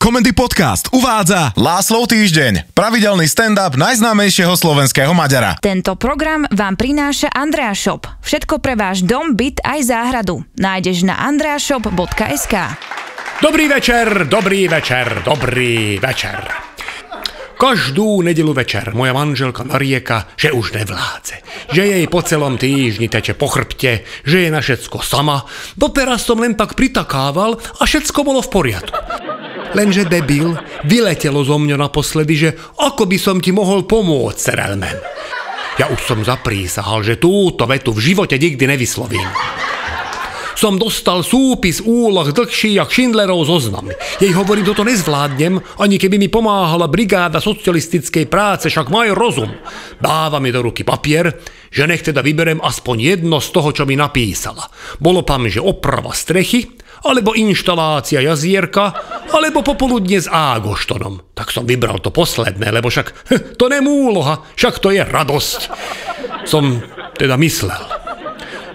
Komendy Podcast uvádza Láslov týždeň, pravidelný stand-up najznámejšieho slovenského Maďara. Tento program vám prináša Andrea Shop. Všetko pre váš dom, byt aj záhradu. Nájdeš na andreashop.sk Dobrý večer, dobrý večer, dobrý večer. Každú nedelu večer moja manželka narieka, že už nevládze. Že jej po celom týždni teče po chrbte, že je na všetko sama. Doteraz som len tak pritakával a všetko bolo v poriadku. Lenže debil, vyletelo zo mňa naposledy, že ako by som ti mohol pomôcť, Serelmen. Ja už som zaprísahal, že túto vetu v živote nikdy nevyslovím. Som dostal súpis úloh dlhší jak Schindlerov zoznam. Jej hovorím, toto nezvládnem, ani keby mi pomáhala brigáda socialistickej práce, však majú rozum. Dáva mi do ruky papier, že nech teda vyberem aspoň jedno z toho, čo mi napísala. Bolo tam, že oprava strechy, alebo inštalácia jazierka, alebo popoludne s Ágoštonom. Tak som vybral to posledné, lebo však hm, to nemúloha, však to je radosť. Som teda myslel.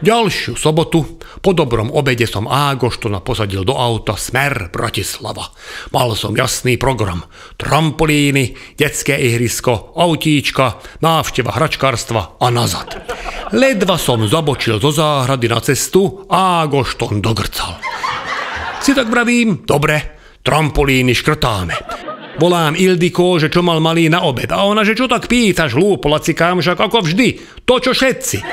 Ďalšiu sobotu po dobrom obede som Ágoštona posadil do auta Smer Bratislava. Mal som jasný program. Trampolíny, detské ihrisko, autíčka, návšteva hračkárstva a nazad. Ledva som zabočil zo záhrady na cestu, Ágošton dogrcal. Si tak vravím, dobre, trampolíny škrtáme. Volám Ildiko, že čo mal malý na obed. A ona, že čo tak pýtaš, hlúpo lacikám, však ako vždy, to čo všetci.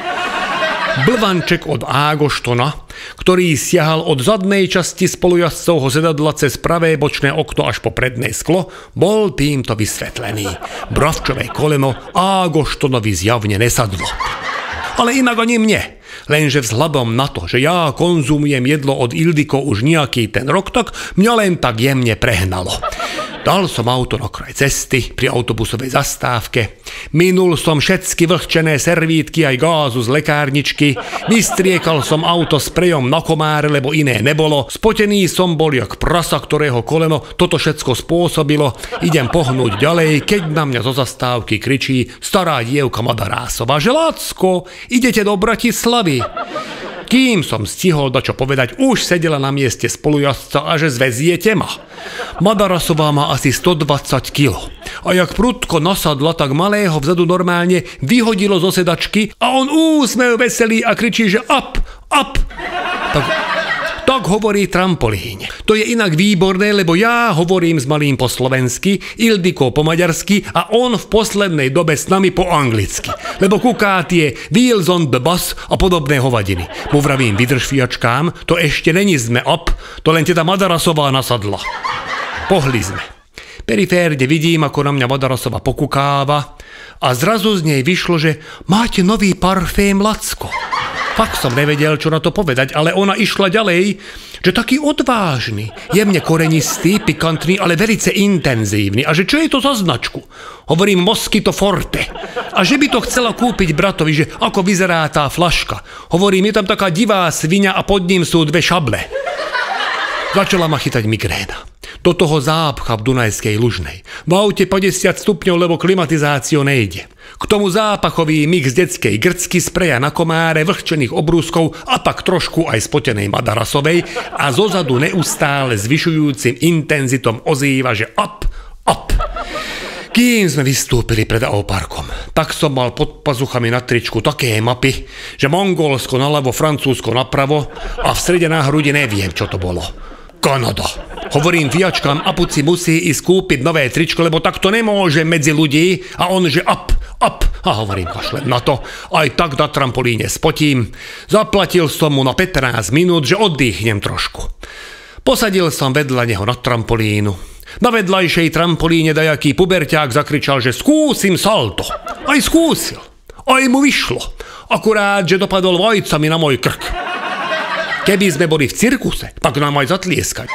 Blvanček od Ágoštona, ktorý siahal od zadnej časti spolujazcovho sedadla cez pravé bočné okno až po predné sklo, bol týmto vysvetlený. Bravčové koleno Ágoštonovi zjavne nesadlo. Ale inak ani mne. Lenže vzhľadom na to, že ja konzumujem jedlo od Ildiko už nejaký ten rok, tak mňa len tak jemne prehnalo. Dal som auto na kraj cesty pri autobusovej zastávke. Minul som všetky vlhčené servítky aj gázu z lekárničky. Vystriekal som auto sprejom na komáre, lebo iné nebolo. Spotený som bol jak prasa, ktorého koleno toto všetko spôsobilo. Idem pohnúť ďalej, keď na mňa zo zastávky kričí stará dievka Madarásova, že Lacko, idete do Bratislavy. Kým som stihol čo povedať, už sedela na mieste spolujazca a že zveziete ma. Madarasová má asi 120 kg. A jak prudko nasadla, tak malého vzadu normálne vyhodilo zo sedačky a on úsmev veselý a kričí, že up, up. Tak tak hovorí trampolín. To je inak výborné, lebo ja hovorím s malým po slovensky, Ildiko po maďarsky a on v poslednej dobe s nami po anglicky. Lebo kuká tie Wheels on the bus a podobné hovadiny. Mu vravím vydržfiačkám, to ešte není sme up, to len teda Madarasová nasadla. Pohli sme. Periférne vidím, ako na mňa Madarasova pokukáva a zrazu z nej vyšlo, že máte nový parfém Lacko. Fakt som nevedel, čo na to povedať, ale ona išla ďalej, že taký odvážny, jemne korenistý, pikantný, ale velice intenzívny. A že čo je to za značku? Hovorím Mosquito Forte. A že by to chcela kúpiť bratovi, že ako vyzerá tá flaška. Hovorím, je tam taká divá svinia a pod ním sú dve šable. Začala ma chytať migréna. Do toho zápcha v Dunajskej Lužnej. V aute 50 stupňov, lebo klimatizáciou nejde. K tomu zápachový mix detskej grcky, spreja na komáre, vlhčených obrúskov a tak trošku aj spotenej Madarasovej a zozadu neustále zvyšujúcim intenzitom ozýva, že up, up. Kým sme vystúpili pred Auparkom, tak som mal pod pazuchami na tričku také mapy, že Mongolsko naľavo, Francúzsko napravo a v strede na hrudi neviem, čo to bolo. Kanada. Hovorím fiačkám, apuci musí ísť kúpiť nové tričko, lebo takto nemôže medzi ľudí a on, že up, up. A hovorím, kašlem na to. Aj tak na trampolíne spotím. Zaplatil som mu na 15 minút, že oddychnem trošku. Posadil som vedľa neho na trampolínu. Na vedľajšej trampolíne dajaký puberťák zakričal, že skúsim salto. Aj skúsil. Aj mu vyšlo. Akurát, že dopadol vajcami na môj krk. Keby sme boli v cirkuse, pak nám aj zatlieskať.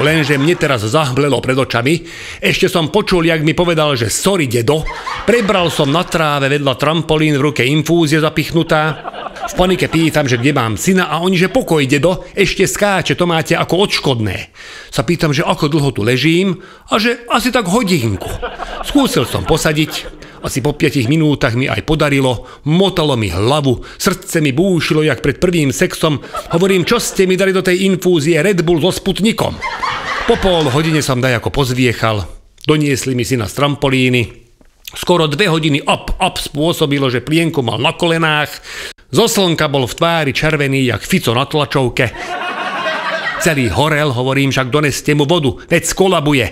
Lenže mne teraz zahblelo pred očami. Ešte som počul, jak mi povedal, že sorry, dedo. Prebral som na tráve vedľa trampolín v ruke infúzie zapichnutá. V panike pýtam, že kde mám syna a oni, že pokoj, dedo, ešte skáče, to máte ako odškodné. Sa pýtam, že ako dlho tu ležím a že asi tak hodinku. Skúsil som posadiť, asi po 5 minútach mi aj podarilo, motalo mi hlavu, srdce mi búšilo jak pred prvým sexom. Hovorím, čo ste mi dali do tej infúzie Red Bull so Sputnikom. Po pol hodine som dajako pozviechal, doniesli mi si na trampolíny, Skoro dve hodiny up, up spôsobilo, že plienku mal na kolenách, zo slnka bol v tvári červený, jak Fico na tlačovke. Celý horel, hovorím, však doneste mu vodu, veď skolabuje.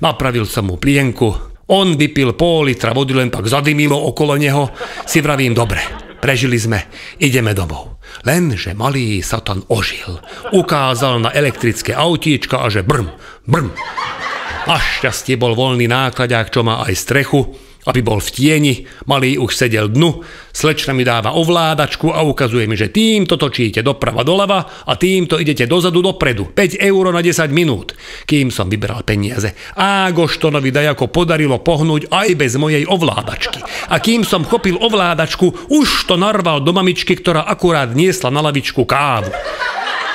Napravil som mu plienku, on vypil pol litra vody, len tak zadymilo okolo neho. Si vravím, dobre, prežili sme, ideme domov. Lenže malý satan ožil. Ukázal na elektrické autíčka a že brm, brm. Našťastie bol voľný nákladák, čo má aj strechu aby bol v tieni, malý už sedel dnu, slečna mi dáva ovládačku a ukazuje mi, že týmto točíte doprava doľava a týmto idete dozadu dopredu. 5 eur na 10 minút. Kým som vyberal peniaze. A Goštonovi dajako podarilo pohnúť aj bez mojej ovládačky. A kým som chopil ovládačku, už to narval do mamičky, ktorá akurát niesla na lavičku kávu.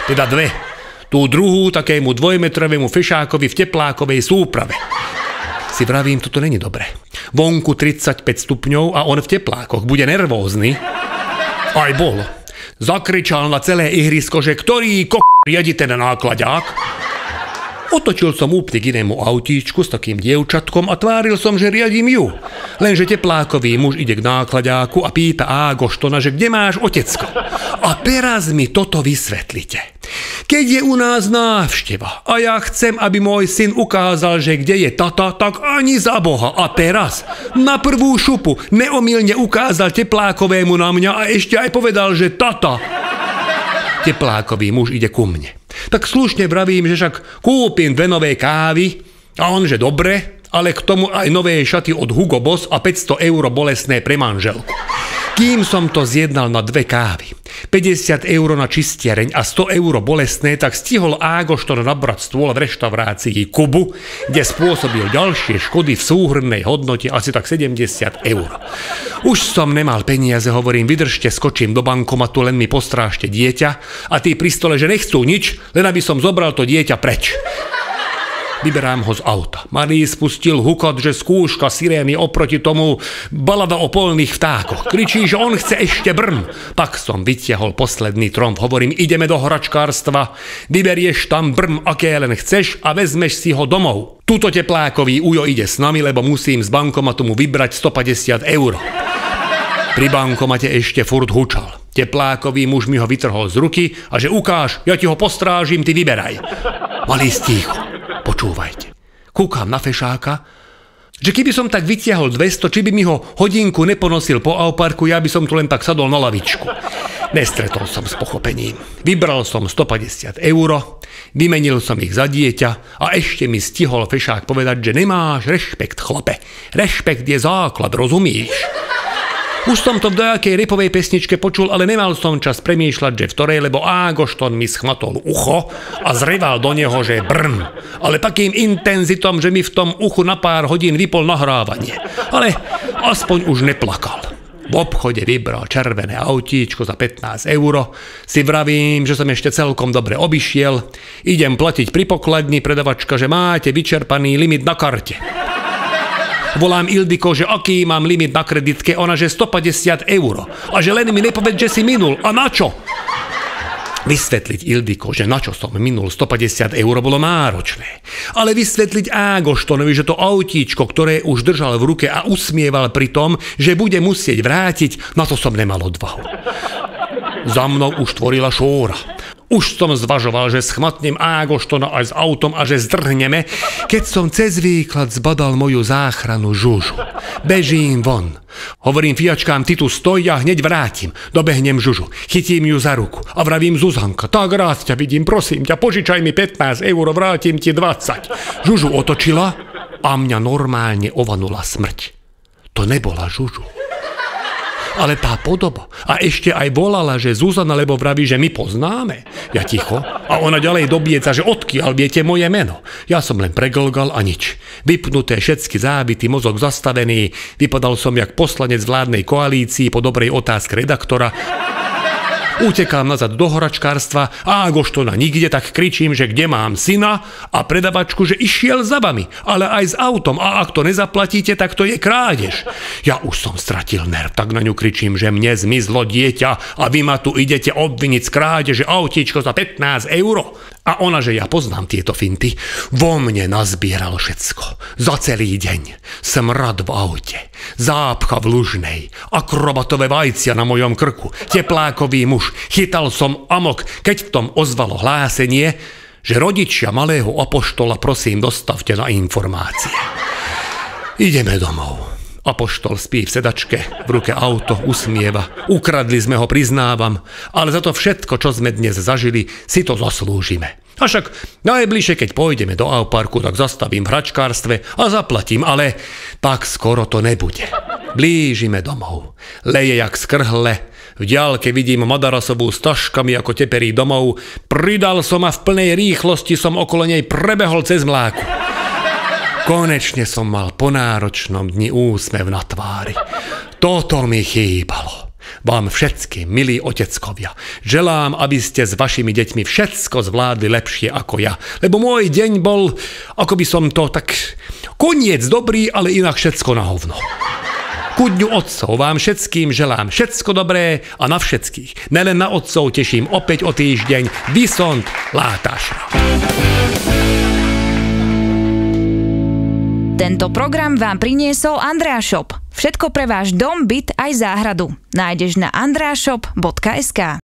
Teda dve. Tú druhú takému dvojmetrovému fešákovi v teplákovej súprave si vravím, toto není dobré. Vonku 35 stupňov a on v teplákoch bude nervózny. Aj bol. Zakričal na celé ihrisko, že ktorý ko riadi ten nákladák. Otočil som úplne k inému autíčku s takým dievčatkom a tváril som, že riadím ju. Lenže teplákový muž ide k nákladáku a pýta Ágoštona, že kde máš otecko. A teraz mi toto vysvetlite. Keď je u nás návšteva a ja chcem, aby môj syn ukázal, že kde je tata, tak ani za Boha. A teraz na prvú šupu neomilne ukázal teplákovému na mňa a ešte aj povedal, že tata. Teplákový muž ide ku mne. Tak slušne vravím, že však kúpim dve nové kávy a on, že dobre, ale k tomu aj nové šaty od Hugo Boss a 500 eur bolesné pre manželku. Kým som to zjednal na dve kávy, 50 eur na čistiareň a 100 eur bolestné, tak stihol Ágošton nabrať stôl v reštaurácii Kubu, kde spôsobil ďalšie škody v súhrnej hodnote asi tak 70 eur. Už som nemal peniaze, hovorím, vydržte, skočím do bankomatu, len mi postrážte dieťa a tí pri stole, že nechcú nič, len aby som zobral to dieťa preč. Vyberám ho z auta. Malý spustil hukot, že skúška sirény oproti tomu balada o polných vtákoch. Kričí, že on chce ešte brn. Tak som vytiahol posledný tromf. Hovorím, ideme do hračkárstva, vyberieš tam brm, aké len chceš a vezmeš si ho domov. Tuto teplákový ujo ide s nami, lebo musím z bankomatu mu vybrať 150 eur. Pri bankomate ešte furt hučal. Teplákový muž mi ho vytrhol z ruky a že ukáž, ja ti ho postrážim, ty vyberaj. Malý stíchu. Počúvajte. Kúkam na fešáka, že keby som tak vytiahol 200, či by mi ho hodinku neponosil po auparku, ja by som tu len tak sadol na lavičku. Nestretol som s pochopením. Vybral som 150 eur, vymenil som ich za dieťa a ešte mi stihol fešák povedať, že nemáš rešpekt, chlape. Rešpekt je základ, rozumíš? Už som to v dojakej ripovej pesničke počul, ale nemal som čas premýšľať, že v ktorej, lebo Ágošton mi schmatol ucho a zreval do neho, že brn. Ale takým intenzitom, že mi v tom uchu na pár hodín vypol nahrávanie. Ale aspoň už neplakal. V obchode vybral červené autíčko za 15 eur. Si vravím, že som ešte celkom dobre obišiel. Idem platiť pri pokladni, predavačka, že máte vyčerpaný limit na karte. Volám Ildiko, že aký mám limit na kreditke, ona že 150 eur. A že len mi nepoved, že si minul. A na čo? Vysvetliť Ildiko, že na čo som minul 150 eur, bolo náročné. Ale vysvetliť Ágoštonovi, že to autíčko, ktoré už držal v ruke a usmieval pri tom, že bude musieť vrátiť, na to som nemal odvahu. Za mnou už tvorila šóra. Už som zvažoval, že schmatnem Ágoštona aj s autom a že zdrhneme, keď som cez výklad zbadal moju záchranu žužu. Bežím von. Hovorím fiačkám, ty tu stoj, ja hneď vrátim. Dobehnem žužu, chytím ju za ruku a vravím Zuzanka, tak rád ťa vidím, prosím ťa, požičaj mi 15 eur, vrátim ti 20. Žužu otočila a mňa normálne ovanula smrť. To nebola žužu ale tá podoba. A ešte aj volala, že Zuzana, lebo vraví, že my poznáme. Ja ticho. A ona ďalej dobieca, že odkiaľ viete moje meno. Ja som len preglgal a nič. Vypnuté všetky zábity, mozog zastavený. Vypadal som jak poslanec vládnej koalícii po dobrej otázke redaktora. Utekám nazad do horačkárstva a ak už to na nikde, tak kričím, že kde mám syna a predavačku, že išiel za vami, ale aj s autom a ak to nezaplatíte, tak to je krádež. Ja už som stratil nerv, tak na ňu kričím, že mne zmizlo dieťa a vy ma tu idete obviniť z krádeže autíčko za 15 eur. A ona, že ja poznám tieto finty, vo mne nazbieralo všetko. Za celý deň. Smrad v aute, zápcha v lužnej, akrobatové vajcia na mojom krku, teplákový muž. Chytal som amok, keď v tom ozvalo hlásenie, že rodičia malého apoštola prosím dostavte na informácie. Ideme domov. Apoštol spí v sedačke, v ruke auto, usmieva. Ukradli sme ho, priznávam, ale za to všetko, čo sme dnes zažili, si to zaslúžime. A však najbližšie, keď pôjdeme do Auparku, tak zastavím v hračkárstve a zaplatím, ale tak skoro to nebude. Blížime domov. Leje jak skrhle, v ďalke vidím Madarasovú s taškami ako teperí domov. Pridal som a v plnej rýchlosti som okolo nej prebehol cez mláku. Konečne som mal po náročnom dni úsmev na tvári. Toto mi chýbalo. Vám všetkým, milí oteckovia, želám, aby ste s vašimi deťmi všetko zvládli lepšie ako ja. Lebo môj deň bol, ako by som to tak... Koniec dobrý, ale inak všetko na hovno. Ku dňu otcov vám všetkým želám všetko dobré a na všetkých. Nelen na otcov teším opäť o týždeň. Vysont Látašra. Tento program vám priniesol Andrea Shop. Všetko pre váš dom, byt aj záhradu. Nájdeš na andreashop.sk